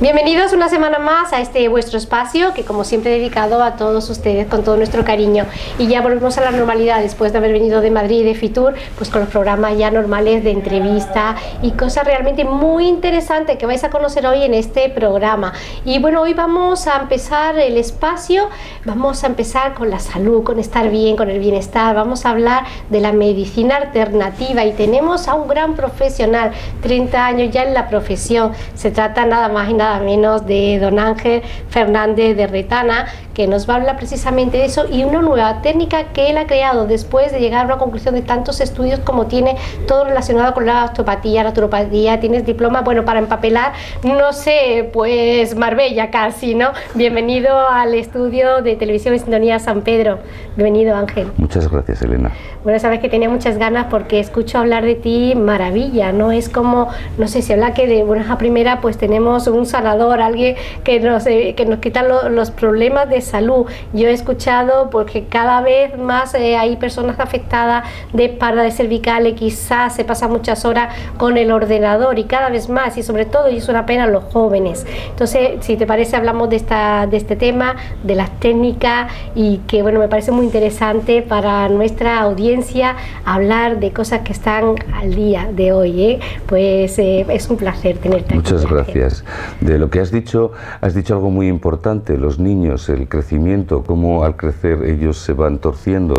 Bienvenidos una semana más a este vuestro espacio que como siempre he dedicado a todos ustedes con todo nuestro cariño. Y ya volvemos a la normalidad después de haber venido de Madrid y de Fitur pues con los programas ya normales de entrevista y cosas realmente muy interesantes que vais a conocer hoy en este programa. Y bueno hoy vamos a empezar el espacio vamos a empezar con la salud con estar bien con el bienestar. Vamos a hablar de la medicina alternativa y tenemos a un gran profesional 30 años ya en la profesión. Se trata nada más y nada menos de don Ángel Fernández de Retana, que nos va a hablar precisamente de eso y una nueva técnica que él ha creado después de llegar a una conclusión de tantos estudios como tiene todo relacionado con la osteopatía, la naturopatía, tienes diploma, bueno, para empapelar, no sé, pues Marbella casi, ¿no? Bienvenido al estudio de Televisión y Sintonía San Pedro. Bienvenido, Ángel. Muchas gracias, Elena. Bueno, sabes que tenía muchas ganas porque escucho hablar de ti maravilla, ¿no? Es como, no sé si habla que de buenas a primera, pues tenemos un sanador, alguien que nos, eh, que nos quita los problemas de salud. Yo he escuchado porque cada vez más eh, hay personas afectadas de espalda, de cervicales, quizás se pasan muchas horas con el ordenador y cada vez más, y sobre todo, y es una pena, los jóvenes. Entonces, si te parece, hablamos de, esta, de este tema, de las técnicas y que, bueno, me parece muy interesante para nuestra audiencia hablar de cosas que están al día de hoy. ¿eh? Pues es un placer tenerte aquí. Muchas gracias de lo que has dicho, has dicho algo muy importante, los niños, el crecimiento, cómo al crecer ellos se van torciendo,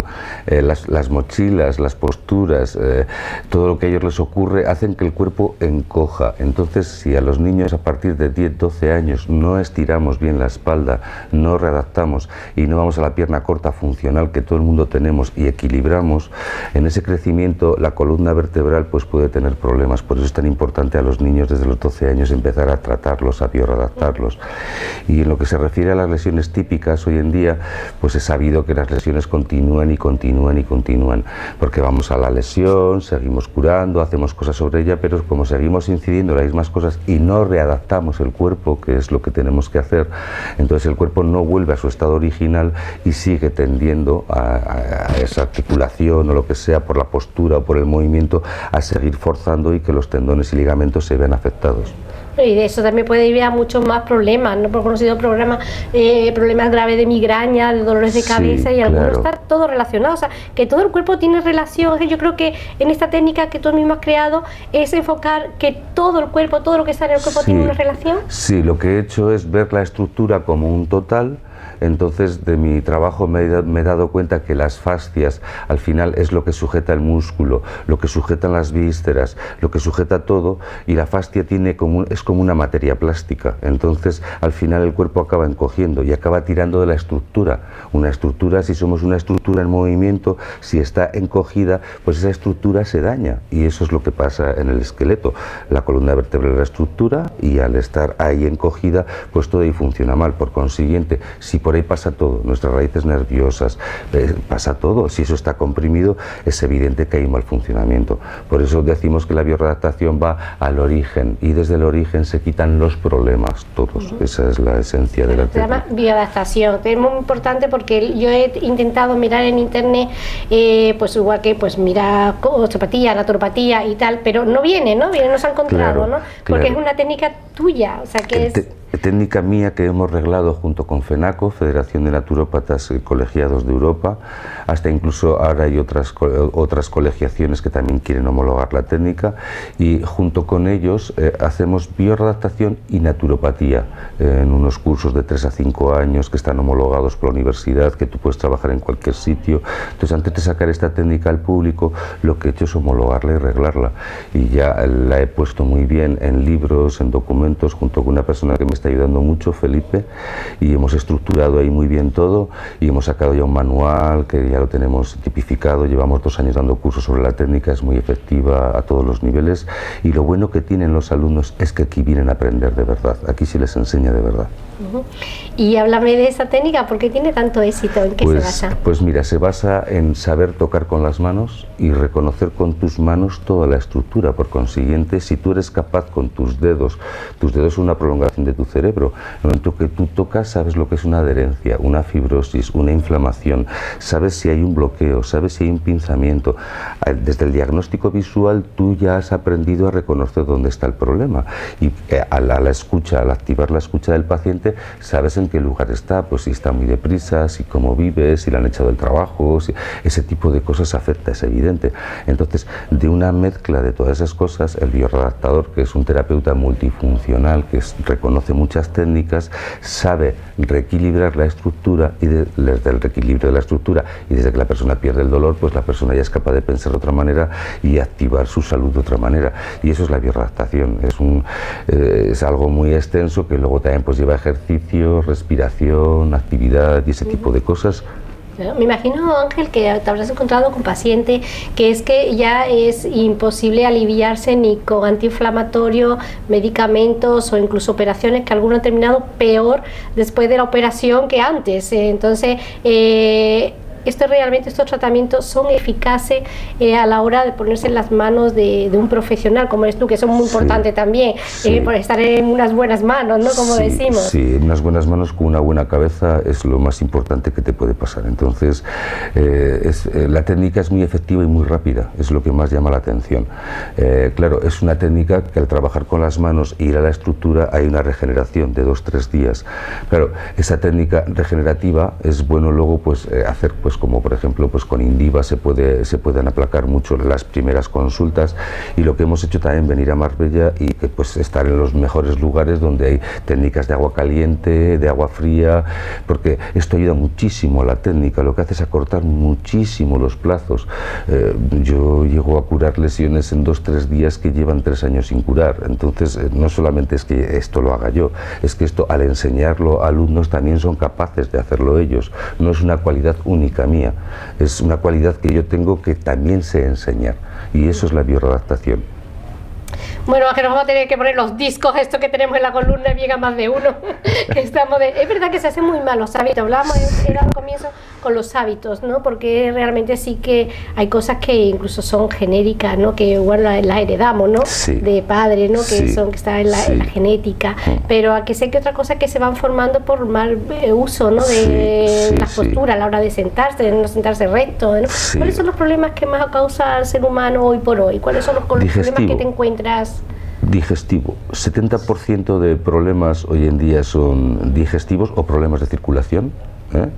eh, las, mochilas, las posturas, eh, todo lo que a ellos les ocurre, hacen que el cuerpo encoja. Entonces, si a los niños a partir de 10, 12 años no estiramos bien la espalda, no readaptamos y no vamos a la pierna corta funcional que todo el mundo tenemos y equilibramos, en ese crecimiento la columna vertebral pues puede tener problemas. Por eso es tan importante a los niños desde los 12 años empezar a tratarlos a bioradaptarlos. Y en lo que se refiere a las lesiones típicas, hoy en día, pues es sabido que las lesiones continúan y continúan y continúan, porque vamos a la lesión, seguimos curando, hacemos cosas sobre ella, pero como seguimos incidiendo en las mismas cosas y no readaptamos el cuerpo, que es lo que tenemos que hacer, entonces el cuerpo no vuelve a su estado original y sigue tendiendo a, a esa articulación o lo que sea, por la postura o por el movimiento, a seguir forzando y que los tendones y ligamentos se vean afectados. Y de eso también puede ir a muchos más problemas, ¿no? Por conocido problemas, eh, problemas graves de migraña, de dolores de cabeza y algunos está todo relacionado. O sea, que todo el cuerpo tiene relación. Yo creo que en esta técnica que tú mismo has creado es enfocar que todo el cuerpo, todo lo que está en el cuerpo tiene una relación. Sí, lo que he hecho es ver la estructura como un total entonces, de mi trabajo me he, dado cuenta que las fascias al final es lo que sujeta el músculo, lo que sujetan las vísceras, lo que sujeta todo, y la fascia tiene como, es como una materia plástica. Entonces, al final el cuerpo acaba encogiendo y acaba tirando de la estructura. Una estructura, si somos una estructura en movimiento, si está encogida, pues esa estructura se daña. Y eso es lo que pasa en el esqueleto. La columna vertebral es la estructura y al estar ahí encogida, pues todo ahí funciona mal. Por consiguiente, si por ahí pasa todo, nuestras raíces nerviosas, eh, pasa todo. Si eso está comprimido, es evidente que hay mal funcionamiento. Por eso decimos que la bioredactación va al origen y desde el origen se quitan los problemas todos. Esa es la esencia de la Se llama bioadaptación. Es muy importante porque yo he intentado mirar en internet, eh, pues igual que pues mira osteopatía, naturopatía y tal, pero no viene, ¿no? Viene, no se ha encontrado, ¿no? Porque es una técnica tuya, o sea que es técnica mía que hemos reglado junto con FENACO, Federación de Naturópatas Colegiados de Europa, hasta incluso ahora hay otras, otras colegiaciones que también quieren homologar la técnica y junto con ellos eh, hacemos bioadaptación y naturopatía en unos cursos de 3 a 5 años que están homologados por la universidad, que tú puedes trabajar en cualquier sitio. Entonces antes de sacar esta técnica al público, lo que he hecho es homologarla y reglarla y ya la he puesto muy bien en libros, en documentos, junto con una persona que me está ayudando mucho, Felipe, y hemos estructurado ahí muy bien todo y hemos sacado ya un manual que ya lo tenemos tipificado, llevamos dos años dando cursos sobre la técnica, es muy efectiva a todos los niveles y lo bueno que tienen los alumnos es que aquí vienen a aprender de verdad, aquí sí les enseña de verdad. Y háblame de esa técnica, ¿por qué tiene tanto éxito? ¿En qué se pues, basa? Pues mira, se basa en saber tocar con las manos y reconocer con tus manos toda la estructura. Por consiguiente, si tú eres capaz con tus dedos, tus dedos son una prolongación de tu cerebro. En el momento que tú tocas, sabes lo que es una adherencia, una fibrosis, una inflamación, sabes si hay un bloqueo, sabes si hay un pinzamiento. Desde el diagnóstico visual tú ya has aprendido a reconocer dónde está el problema y eh, a la, escucha, al activar la escucha del paciente, sabes en qué lugar está, pues si está muy deprisa, si cómo vive, si le han echado el trabajo, si, ese tipo de cosas afecta, es evidente. Entonces, de una mezcla de todas esas cosas, el bioredactador, que es un terapeuta multifuncional, que reconoce muchas técnicas, sabe reequilibrar la estructura y desde el reequilibrio de la estructura y desde que la persona pierde el dolor, pues la persona ya es capaz de pensar de otra manera y activar su salud de otra manera. Y eso es la un, eh, es algo muy extenso que luego también pues lleva ejercicio, respiración, actividad y ese tipo de cosas me imagino, Ángel, que te habrás encontrado con paciente que es que ya es imposible aliviarse ni con antiinflamatorio, medicamentos o incluso operaciones que algunos han terminado peor después de la operación que antes. Entonces, eh, esto realmente estos tratamientos son eficaces eh, a la hora de ponerse en las manos de, un profesional como eres tú, que son muy importantes también, eh, por estar en unas buenas manos, ¿no? Como decimos. Sí, unas buenas manos con una buena cabeza es lo más importante que te puede pasar. Entonces, eh, es, la técnica es muy efectiva y muy rápida, es lo que más llama la atención. claro, es una técnica que al trabajar con las manos e ir a la estructura hay una regeneración de dos, tres días. Claro, esa técnica regenerativa es bueno luego pues hacer pues, pues como por ejemplo pues con Indiva se, puede, se pueden aplacar mucho las primeras consultas y lo que hemos hecho también venir a Marbella y que pues estar en los mejores lugares donde hay técnicas de agua caliente, de agua fría, porque esto ayuda muchísimo a la técnica, lo que hace es acortar muchísimo los plazos. Eh, yo llego a curar lesiones en dos, tres días que llevan tres años sin curar, entonces eh, no solamente es que esto lo haga yo, es que esto al enseñarlo a alumnos también son capaces de hacerlo ellos, no es una cualidad única mía, es una cualidad que yo tengo que también sé enseñar y eso es la bioredactación. Bueno, que nos vamos a tener que poner los discos, esto que tenemos en la columna, llega más de uno. estamos Es verdad que se hace muy mal los hábitos, hablábamos era al comienzo con los hábitos, ¿no? Porque realmente sí que hay cosas que incluso son genéricas, ¿no? Que igual las, heredamos, ¿no? De padre, ¿no? Que son que están en la, genética. Mm. Pero a que sé que otra cosa que se van formando por mal eh, uso, ¿no? De la postura a la hora de sentarse, de no sentarse recto. ¿no? ¿Cuáles son los problemas que más causa el ser humano hoy por hoy? ¿Cuáles son los problemas que te encuentras? Digestivo. 70% de problemas hoy en día son digestivos o problemas de circulación. ¿Eh?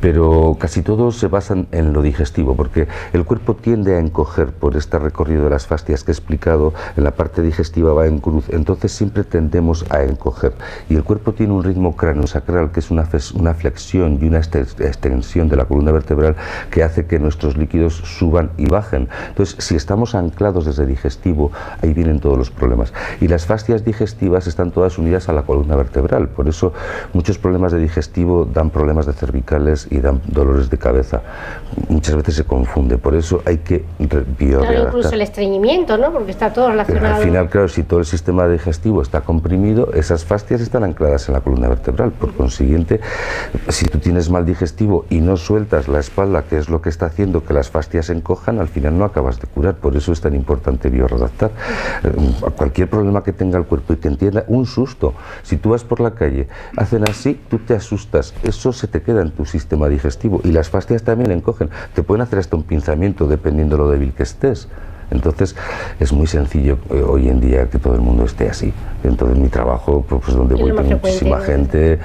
pero casi todos se basan en lo digestivo, porque el cuerpo tiende a encoger por este recorrido de las fascias que he explicado, en la parte digestiva va en cruz, entonces siempre tendemos a encoger. Y el cuerpo tiene un ritmo cráneo-sacral, que es una, una flexión y una extensión de la columna vertebral que hace que nuestros líquidos suban y bajen. Entonces, si estamos anclados desde digestivo, ahí vienen todos los problemas. Y las fascias digestivas están todas unidas a la columna vertebral, por eso muchos problemas de digestivo dan problemas de cervicales y dan dolores de cabeza. Muchas veces se confunde, por eso hay que Claro, incluso el estreñimiento, ¿no? Porque está todo relacionado. al final, claro, si todo el sistema digestivo está comprimido, esas fascias están ancladas en la columna vertebral. Por consiguiente, si tú tienes mal digestivo y no sueltas la espalda, que es lo que está haciendo que las fascias se encojan, al final no acabas de curar. Por eso es tan importante bioredactar. Eh, cualquier problema que tenga el cuerpo y que entienda un susto. Si tú vas por la calle, hacen así, tú te asustas. Eso se te queda en tu sistema digestivo y las fascias también encogen. Te pueden hacer hasta un pinzamiento dependiendo de lo débil que estés. Entonces es muy sencillo eh, hoy en día que todo el mundo esté así. Entonces mi trabajo, pues, pues donde voy muchísima gente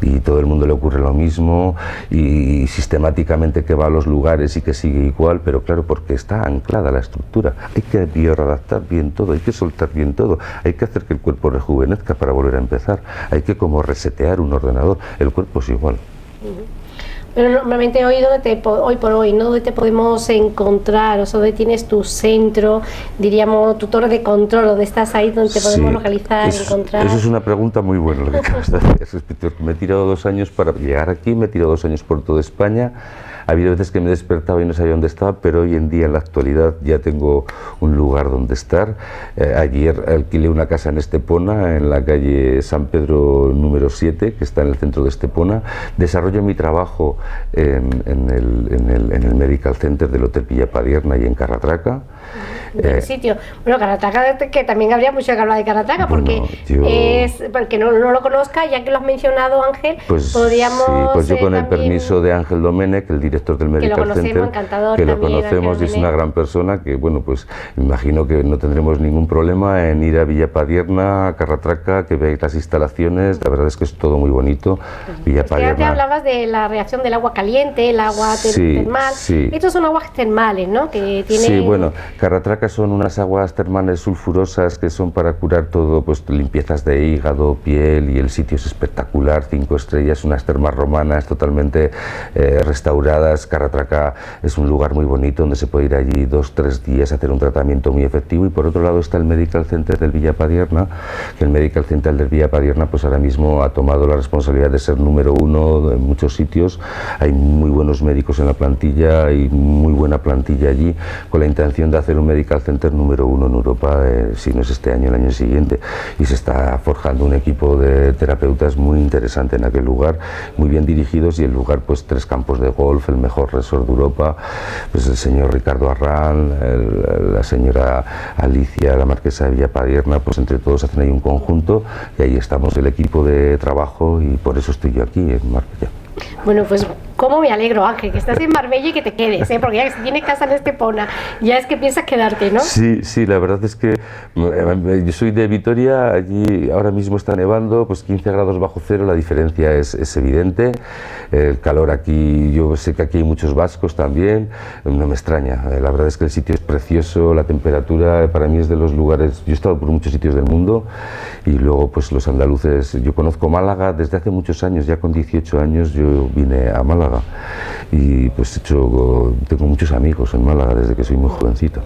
y todo el mundo le ocurre lo mismo y, sistemáticamente que va a los lugares y que sigue igual, pero claro, porque está anclada la estructura. Hay que bioredactar bien todo, hay que soltar bien todo, hay que hacer que el cuerpo rejuvenezca para volver a empezar, hay que como resetear un ordenador, el cuerpo es igual. Pero normalmente hoy, donde te, hoy por hoy, ¿no? ¿Dónde te podemos encontrar? O sea, ¿dónde tienes tu centro, diríamos, tu torre de control? ¿Dónde estás ahí, donde te podemos localizar, encontrar? Eso es una pregunta muy buena lo que acabas de hacer. Me he tirado dos años para llegar aquí, me he tirado dos años por toda España ha habido veces que me despertaba y no sabía dónde estaba, pero hoy en día, en la actualidad, ya tengo un lugar donde estar. Eh, ayer alquilé una casa en Estepona, en la calle San Pedro número 7, que está en el centro de Estepona. Desarrollo mi trabajo en, el, en, el, en, el, Medical Center del Hotel Villa Padierna y en Carratraca. Eh, sitio. Bueno, Carataca, que también habría mucho que hablar de Carataca, porque es, porque no, no, lo conozca, ya que lo has mencionado, Ángel, pues, podríamos. Sí, pues yo con el permiso de Ángel Domenech, el director del Medical que lo Center, encantador que lo conocemos y es una gran persona, que bueno, pues imagino que no tendremos ningún problema en ir a Villa Padierna, a Carratraca, que veáis las instalaciones, la verdad es que es todo muy bonito. Villa es que hablabas de la reacción del agua caliente, el agua termal. Sí. Estos son aguas termales, ¿no? Que tiene... Sí, bueno, Carratraca son unas aguas termales sulfurosas que son para curar todo, pues limpiezas de hígado, piel y el sitio es espectacular, cinco estrellas, unas termas romanas totalmente eh, restauradas. Carratraca es un lugar muy bonito donde se puede ir allí dos, tres días a hacer un tratamiento muy efectivo y por otro lado está el Medical Center del Villa Padierna, que el Medical Center del Villa Padierna pues ahora mismo ha tomado la responsabilidad de ser número uno en muchos sitios, hay muy buenos médicos en la plantilla y muy buena plantilla allí con la intención de hacer un Medical Center número uno en Europa, eh, si no es este año, el año siguiente. Y se está forjando un equipo de terapeutas muy interesante en aquel lugar, muy bien dirigidos y el lugar, pues tres campos de golf, mejor resort de Europa, pues el señor Ricardo Arran, la señora Alicia, la marquesa de Villapadierna, pues entre todos hacen ahí un conjunto y ahí estamos el equipo de trabajo y por eso estoy yo aquí en Marbella. Bueno, pues cómo me alegro, Ángel, que estás en Marbella y que te quedes, ¿eh? porque ya que si tienes casa en Estepona, ya es que piensas quedarte, ¿no? Sí, sí, la verdad es que eh, yo soy de Vitoria, allí ahora mismo está nevando, pues 15 grados bajo cero, la diferencia es, es evidente. El calor aquí, yo sé que aquí hay muchos vascos también, no me extraña. Eh, la verdad es que el sitio es precioso, la temperatura para mí es de los lugares, yo he estado por muchos sitios del mundo y luego pues los andaluces, yo conozco Málaga desde hace muchos años, ya con 18 años yo vine a Málaga y pues hecho, tengo muchos amigos en Málaga desde que soy muy jovencito.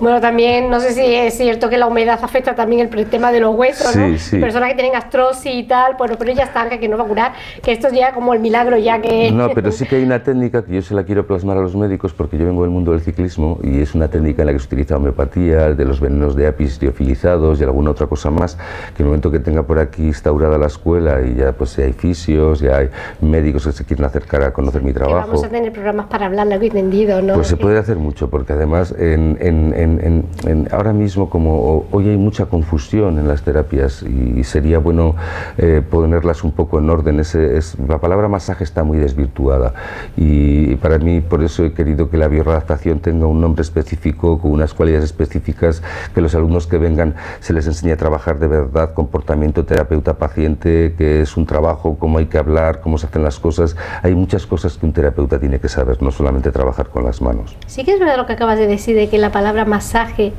Bueno, también no sé si es cierto que la humedad afecta también el tema de los huesos, ¿no? Sí. Personas que tienen astrosis y tal, bueno, pero ya están, que no va a curar, que esto es ya como el milagro ya que... No, pero sí que hay una técnica que yo se la quiero plasmar a los médicos porque yo vengo del mundo del ciclismo y es una técnica en la que se utiliza homeopatía, de los venenos de apis liofilizados y alguna otra cosa más, que en el momento que tenga por aquí instaurada la escuela y ya pues hay fisios, ya hay médicos que se quieren acercar a conocer mi trabajo. Que vamos a tener programas para hablar largo y tendido, ¿no? Pues se puede hacer mucho porque además en, en, en, ahora mismo como hoy hay mucha confusión en las terapias y sería bueno eh, ponerlas un poco en orden. Ese, es, la palabra masaje está muy desvirtuada y para mí por eso he querido que la bioadaptación tenga un nombre específico, con unas cualidades específicas, que los alumnos que vengan se les enseñe a trabajar de verdad, comportamiento terapeuta-paciente, que es un trabajo, cómo hay que hablar, cómo se hacen las cosas. Hay muchas cosas que un terapeuta tiene que saber, no solamente trabajar con las manos. Sí que es verdad lo que acabas de decir, de que la palabra masaje,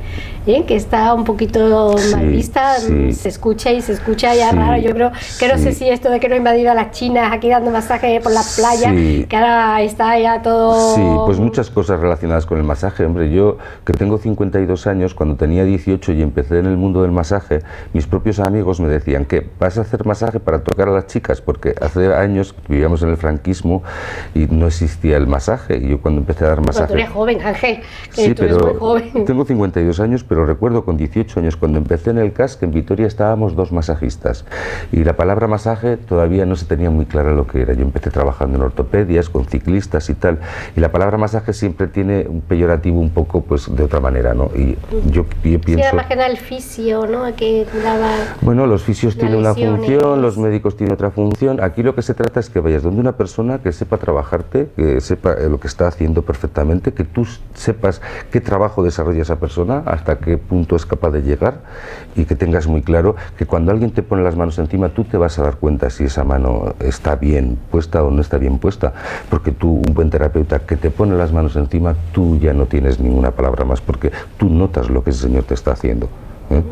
¿eh? que está un poquito mal vista, se escucha y se escucha ya raro. Yo creo que no sé si esto de que no he invadido a las chinas aquí dando masaje por la playa, que ahora está ya todo... Sí, pues muchas cosas relacionadas con el masaje. Hombre, yo que tengo 52 años, cuando tenía 18 y empecé en el mundo del masaje, mis propios amigos me decían que vas a hacer masaje para tocar a las chicas, porque hace años vivíamos en el franquismo y no existía el masaje. Y yo cuando empecé a dar masaje... tú eres joven, Ángel. Sí, tú pero eres muy joven. tengo 52 años, pero recuerdo con 18 años, cuando empecé en el CAS, que en Vitoria estábamos dos masajistas. Y la palabra masaje todavía no se tenía muy clara lo que era. Yo empecé trabajando en ortopedias, con ciclistas y tal. Y la palabra masaje siempre tiene un peyorativo un poco pues de otra manera, ¿no? Y yo, yo pienso... Sí, además que era el fisio, ¿no? Que daba bueno, los fisios tienen una función, los médicos tienen otra función. Aquí lo que se trata es que vayas donde una persona que sepa trabajarte, que sepa eh, lo que está haciendo perfectamente, que tú sepas qué trabajo desarrolla esa persona, hasta qué punto es capaz de llegar y que tengas muy claro que cuando alguien te pone las manos encima, tú te vas a dar cuenta si esa mano está bien puesta o no está bien puesta, porque tú, un buen terapeuta que te pone las manos encima, tú ya no tienes ninguna palabra más, porque tú notas lo que ese señor te está haciendo. ¿eh?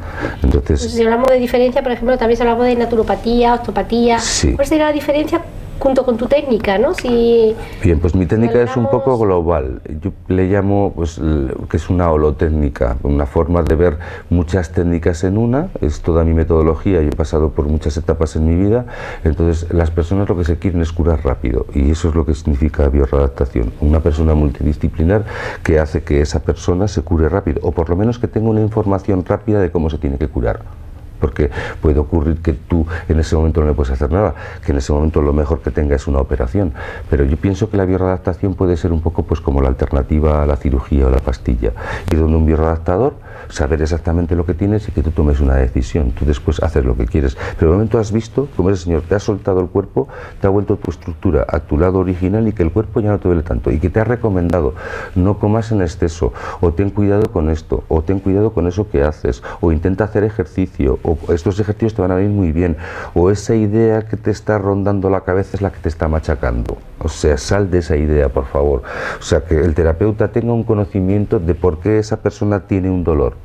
Entonces, Pues si hablamos de diferencia, por ejemplo, también se hablamos de naturopatía, osteopatía. Sí. ¿Cuál sería la diferencia junto con tu técnica, no? Si Bien, pues mi técnica es un poco global. Yo le llamo pues, que es una holotécnica, una forma de ver muchas técnicas en una. Es toda mi metodología. Yo he pasado por muchas etapas en mi vida. Entonces, las personas lo que se quieren es curar rápido. Y eso es lo que significa bioreadaptación. Una persona multidisciplinar que hace que esa persona se cure rápido. O por lo menos que tenga una información rápida de cómo se tiene que curar. Porque puede ocurrir que tú en ese momento no le puedes hacer nada, que en ese momento lo mejor que tenga es una operación. Pero yo pienso que la bioreadaptación puede ser un poco pues como la alternativa a la cirugía o la pastilla. Y donde un bioreadaptador, saber exactamente lo que tienes y que tú tomes una decisión. Tú después haces lo que quieres. Pero de momento has visto como ese señor te ha soltado el cuerpo, te ha vuelto tu estructura a tu lado original y que el cuerpo ya no te duele tanto. Y que te ha recomendado no comas en exceso, o ten cuidado con esto, o ten cuidado con eso que haces, o intenta hacer ejercicio, o estos ejercicios te van a venir muy bien, o esa idea que te está rondando la cabeza es la que te está machacando. O sea, sal de esa idea, por favor. O sea, que el terapeuta tenga un conocimiento de por qué esa persona tiene un dolor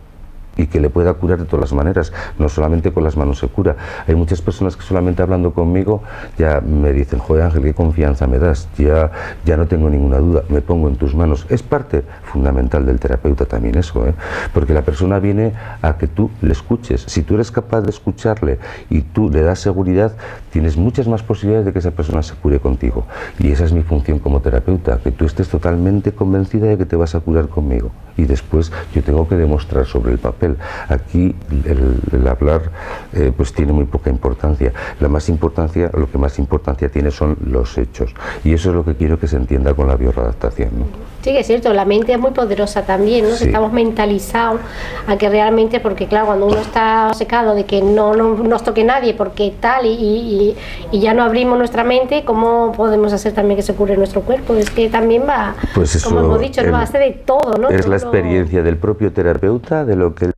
y que le pueda curar de todas las maneras, no solamente con las manos se cura. Hay muchas personas que solamente hablando conmigo ya me dicen, joder Ángel, qué confianza me das, ya, ya no tengo ninguna duda, me pongo en tus manos. Es parte fundamental del terapeuta también eso, ¿eh? porque la persona viene a que tú le escuches. Si tú eres capaz de escucharle y tú le das seguridad, tienes muchas más posibilidades de que esa persona se cure contigo. Y esa es mi función como terapeuta, que tú estés totalmente convencida de que te vas a curar conmigo. Y después yo tengo que demostrar sobre el papel Aquí el, hablar eh, pues tiene muy poca importancia. La más importancia, lo que más importancia tiene son los hechos. Y eso es lo que quiero que se entienda con la bioradaptación. ¿no? Sí, es cierto, la mente es muy poderosa también, ¿no? Estamos mentalizados a que realmente, porque claro, cuando uno está secado de que no, nos toque nadie, porque tal, y, y, ya no abrimos nuestra mente, ¿cómo podemos hacer también que se cure nuestro cuerpo? Es que también va, pues como hemos dicho, no hace de todo, ¿no? Es la experiencia del propio terapeuta, de lo que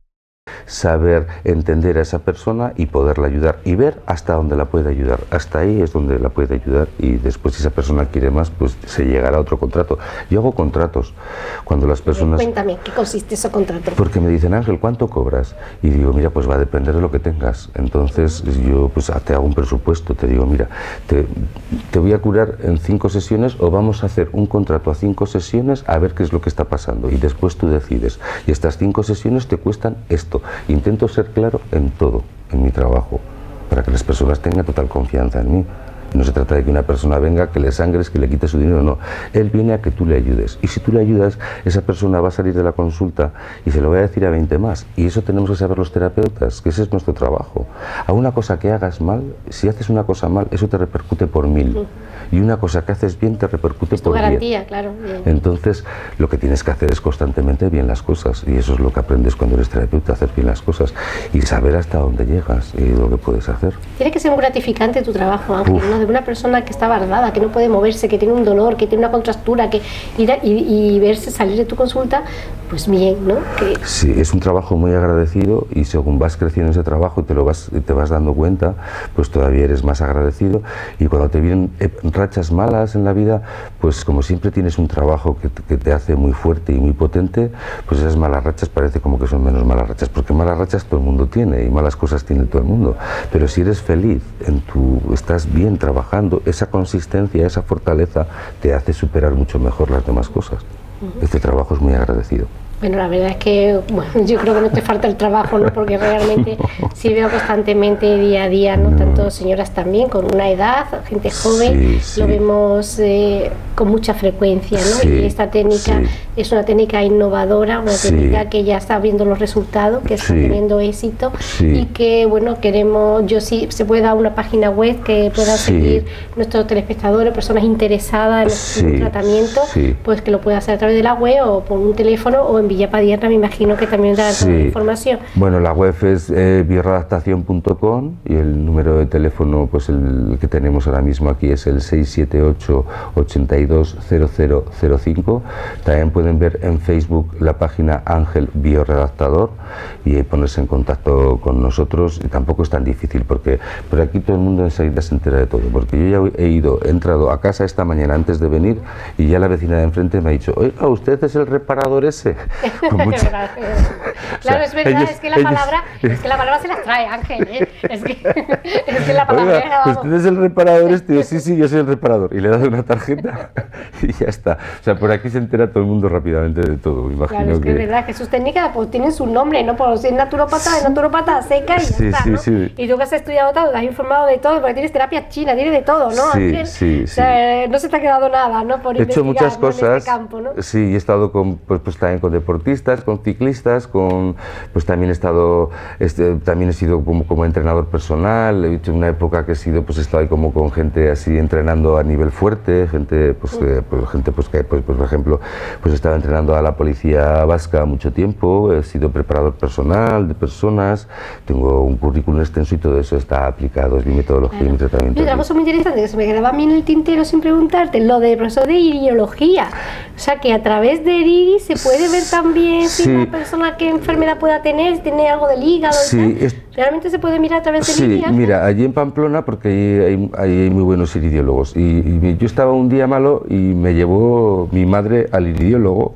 saber entender a esa persona y poderla ayudar y ver hasta dónde la puede ayudar. Hasta ahí es donde la puede ayudar y después si esa persona quiere más, pues se llegará a otro contrato. Yo hago contratos cuando las personas... Cuéntame, ¿qué consiste ese contrato? Porque me dicen, Ángel, ¿cuánto cobras? Y digo, mira, pues va a depender de lo que tengas. Entonces yo pues te hago un presupuesto, te digo, mira, te, te voy a curar en cinco sesiones o vamos a hacer un contrato a cinco sesiones a ver qué es lo que está pasando y después tú decides. Y estas cinco sesiones te cuestan esto Intento ser claro en todo, en mi trabajo, para que las personas tengan total confianza en mí. No se trata de que una persona venga, que le sangres, que le quite su dinero, no. Él viene a que tú le ayudes. Y si tú le ayudas, esa persona va a salir de la consulta y se lo voy a decir a 20 más. Y eso tenemos que saber los terapeutas, que ese es nuestro trabajo. A una cosa que hagas mal, si haces una cosa mal, eso te repercute por mil y una cosa que haces bien te repercute es tu garantía, claro. Entonces, lo que tienes que hacer es constantemente bien las cosas y eso es lo que aprendes cuando eres terapeuta, hacer bien las cosas y saber hasta dónde llegas y lo que puedes hacer. Tiene que ser muy gratificante tu trabajo, Ángel, ¿no? De una persona que está bardada, que no puede moverse, que tiene un dolor, que tiene una contractura, que ir y, verse salir de tu consulta, pues bien, ¿no? Que... Sí, es un trabajo muy agradecido y según vas creciendo ese trabajo y te lo vas, te vas dando cuenta, pues todavía eres más agradecido y cuando te vienen eh, rachas malas en la vida, pues como siempre tienes un trabajo que, te hace muy fuerte y muy potente, pues esas malas rachas parece como que son menos malas rachas, porque malas rachas todo el mundo tiene y malas cosas tiene todo el mundo. Pero si eres feliz, en tu, estás bien trabajando, esa consistencia, esa fortaleza te hace superar mucho mejor las demás cosas. Este trabajo es muy agradecido. Bueno, la verdad es que bueno, yo creo que no te falta el trabajo, ¿no? Porque realmente sí veo constantemente día a día, ¿no? Tanto señoras también con una edad, gente joven, lo vemos eh, con mucha frecuencia, ¿no? y esta técnica es una técnica innovadora, una técnica que ya está viendo los resultados, que está teniendo éxito y que, bueno, queremos, yo sí, se puede dar una página web que puedan seguir nuestros telespectadores, personas interesadas en el tratamiento, pues que lo pueda hacer a través de la web o por un teléfono o en Villa Padierna me imagino que también da toda la información. Bueno, la web es eh, bioradaptación.com y el número de teléfono pues el que tenemos ahora mismo aquí es el 678 820005. También pueden ver en Facebook la página Ángel Bioredactador y ponerse en contacto con nosotros. Y tampoco es tan difícil porque por aquí todo el mundo enseguida se entera de todo. Porque yo ya he ido, he entrado a casa esta mañana antes de venir y ya la vecina de enfrente me ha dicho, oiga, usted es el reparador ese. claro, es verdad, es que la palabra, es que la palabra se las trae, Ángel, ¿eh? es, que, es que la palabra. ¿Usted es el reparador este? Sí, sí, yo soy el reparador. Y le he dado una tarjeta y ya está. O sea, por aquí se entera todo el mundo rápidamente de todo, imagino claro, es que, es verdad que sus técnicas pues tienen su nombre, ¿no? Por si es naturopata, es naturopata seca y ya sí, está, sí, ¿no? sí. Y tú que has estudiado todo, has informado de todo, porque tienes terapia china, tienes de todo, ¿no? Sí, sí, o sea, no se te ha quedado nada, ¿no? Por he hecho muchas cosas. En este campo, ¿no? Sí, he estado con, pues, pues también con deporte deportistas, con ciclistas, con pues también he estado, este, también he sido como, como entrenador personal, he hecho una época que he sido, pues he estado ahí como con gente así entrenando a nivel fuerte, gente pues, pues gente pues que pues, por ejemplo pues estaba entrenando a la policía vasca mucho tiempo, he sido preparador personal de personas, tengo un currículum extenso y todo eso está aplicado, es mi metodología y mi tratamiento. Y otra cosa muy interesante que se me quedaba a mí en el tintero sin preguntarte, lo de profesor de iriología, o sea que a través del iris se puede ver también si una persona qué enfermedad pueda tener, si tiene algo del hígado. Sí, ¿Realmente se puede mirar a través del sí, Sí, mira, allí en Pamplona, porque hay, hay, muy buenos iridiólogos, y, yo estaba un día malo y me llevó mi madre al iridiólogo,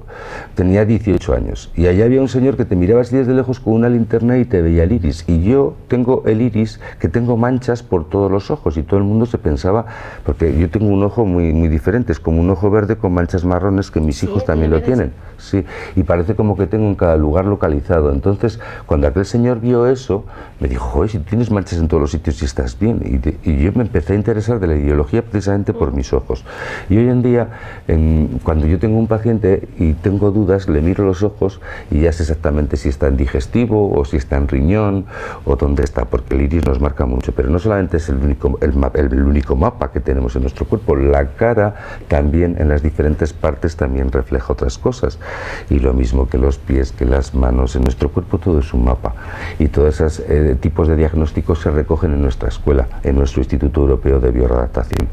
tenía 18 años, y allí había un señor que te miraba así desde lejos con una linterna y te veía el iris, y yo tengo el iris que tengo manchas por todos los ojos, y todo el mundo se pensaba, porque yo tengo un ojo muy, muy diferente, es como un ojo verde con manchas marrones que mis hijos también lo tienen, sí, y parece como que tengo en cada lugar localizado, entonces cuando aquel señor vio eso, me dijo, joder, si tienes manchas en todos los sitios y estás bien. Y, yo me empecé a interesar de la ideología precisamente por mis ojos. Y hoy en día, cuando yo tengo un paciente y tengo dudas, le miro los ojos y ya sé exactamente si está en digestivo o si está en riñón o dónde está, porque el iris nos marca mucho. Pero no solamente es el único, el, el único mapa que tenemos en nuestro cuerpo, la cara también en las diferentes partes también refleja otras cosas. Y lo mismo que los pies, que las manos, en nuestro cuerpo todo es un mapa. Y todas esas... Eh, tipos de diagnósticos se recogen en nuestra escuela, en nuestro Instituto Europeo de Bioredactación.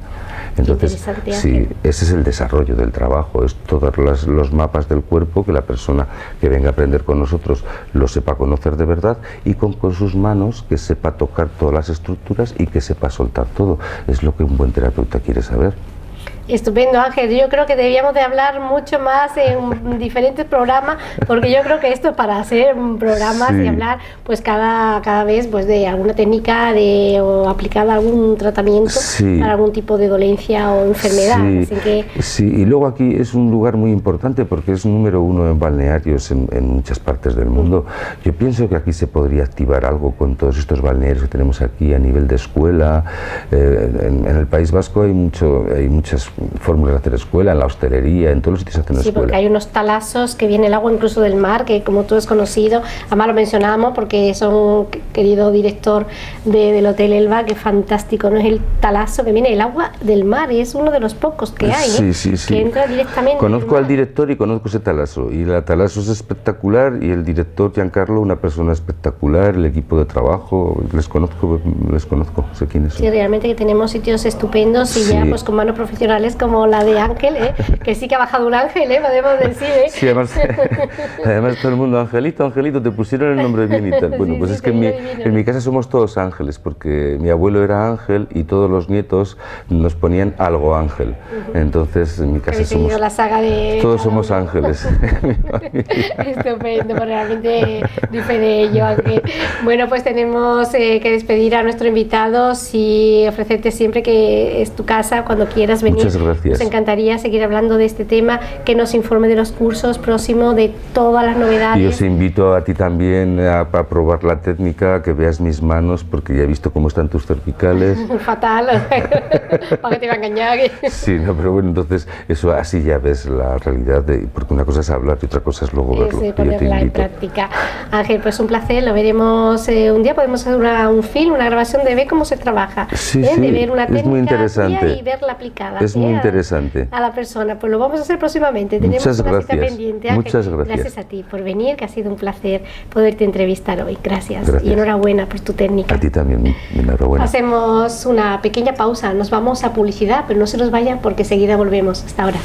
Entonces, sí, ese es el desarrollo del trabajo, es todos los mapas del cuerpo que la persona que venga a aprender con nosotros lo sepa conocer de verdad y con, con sus manos que sepa tocar todas las estructuras y que sepa soltar todo. Es lo que un buen terapeuta quiere saber. Estupendo, Ángel. Yo creo que debíamos de hablar mucho más en diferentes programas, porque yo creo que esto es para hacer programas y hablar, pues cada, cada vez, pues de alguna técnica de o aplicada algún tratamiento para algún tipo de dolencia o enfermedad. Sí. y luego aquí es un lugar muy importante porque es número uno en balnearios en, muchas partes del mundo. Yo pienso que aquí se podría activar algo con todos estos balnearios que tenemos aquí a nivel de escuela. Eh, en, en, el País Vasco hay mucho, hay muchas fórmulas de hacer escuela, en la hostelería, en todos los sitios hacen sí, escuela. Sí, porque hay unos talazos que viene el agua incluso del mar, que como tú has conocido, además lo mencionamos porque son querido director del Hotel Elba, que fantástico, ¿no? Es el talazo que viene el agua del mar y es uno de los pocos que hay, ¿eh? sí, sí, que entra directamente. Conozco al director y conozco ese talazo, y el talazo es espectacular y el director Giancarlo, una persona espectacular, el equipo de trabajo, les conozco, les conozco, sé quiénes son. Sí, realmente que tenemos sitios estupendos y ya pues con manos profesionales como la de Ángel, ¿eh? que sí que ha bajado un ángel, ¿eh? podemos decir. ¿eh? Sí, además, todo el mundo, Angelito, Angelito, te pusieron el nombre bien y tal. Bueno, pues es que en mi, en mi, casa somos todos ángeles, porque mi abuelo era ángel y todos los nietos nos ponían algo ángel. Entonces, en mi casa somos. la saga de. Todos somos ángeles. Estupendo, pues realmente dice de ello, Ángel. Bueno, pues tenemos eh, que despedir a nuestro invitado y ofrecerte siempre que es tu casa cuando quieras venir gracias. Nos encantaría seguir hablando de este tema, que nos informe de los cursos próximos, de todas las novedades. Y os invito a ti también a, probar la técnica, que veas mis manos, porque ya he visto cómo están tus cervicales. Fatal, para que te va a engañar. sí, no, pero bueno, entonces eso así ya ves la realidad, de, porque una cosa es hablar y otra cosa es luego verlo. Sí, ponerla en práctica. Ángel, pues un placer, lo veremos eh, un día, podemos hacer una, un film, una grabación de ver cómo se trabaja, sí, ¿eh? sí, de ver una técnica muy interesante. y verla aplicada. Es muy interesante. A, la persona. Pues lo vamos a hacer próximamente. Tenemos Muchas una gracias. cita pendiente. Muchas gracias. Gracias a ti por venir, que ha sido un placer poderte entrevistar hoy. Gracias. Y enhorabuena por tu técnica. A ti también, enhorabuena. Hacemos una pequeña pausa. Nos vamos a publicidad, pero no se nos vayan porque seguida volvemos. Hasta ahora.